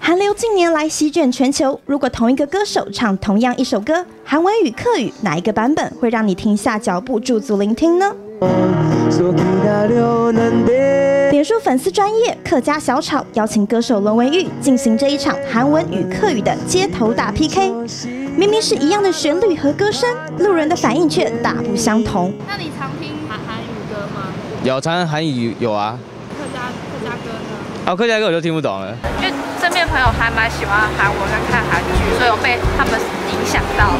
韩流近年来席卷全球，如果同一个歌手唱同样一首歌，韩文与客语，哪一个版本会让你停下脚步驻足聆听呢？脸书粉丝专业客家小炒邀请歌手龙文玉进行这一场韩文与客语的街头大 PK。明明是一样的旋律和歌声，路人的反应却大不相同。那你常听韩韩语歌吗？有常韩语有啊。客家客家歌呢？哦，客家歌我就听不懂了。因为身边朋友还蛮喜欢韩文跟看韩剧，所以我被他们影响到。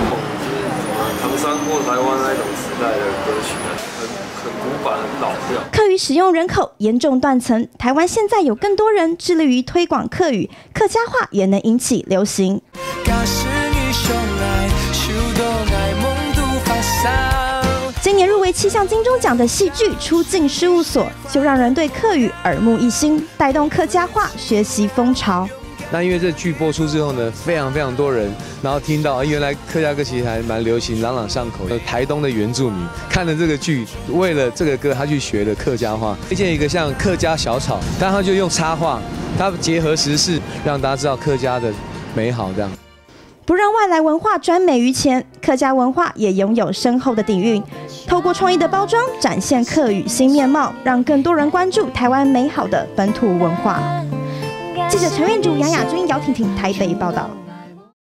唐山或台湾那种时代的歌曲，很很古板、很老调。客语使用人口严重断层，台湾现在有更多人致力于推广客语，客家话也能引起流行。今年入围气象金钟奖的戏剧《出境事务所》，就让人对客语耳目一新，带动客家话学习风潮。那因为这剧播出之后呢，非常非常多人，然后听到原来客家歌其实还蛮流行，朗朗上口。台东的原住民看了这个剧，为了这个歌，他去学了客家话。推荐一个像客家小炒，但他就用插画，他结合时事，让大家知道客家的美好。这样，不让外来文化专美于前，客家文化也拥有深厚的底蕴。透过创意的包装，展现客语新面貌，让更多人关注台湾美好的本土文化。记者陈彦竹、杨雅君、姚婷婷台北报道。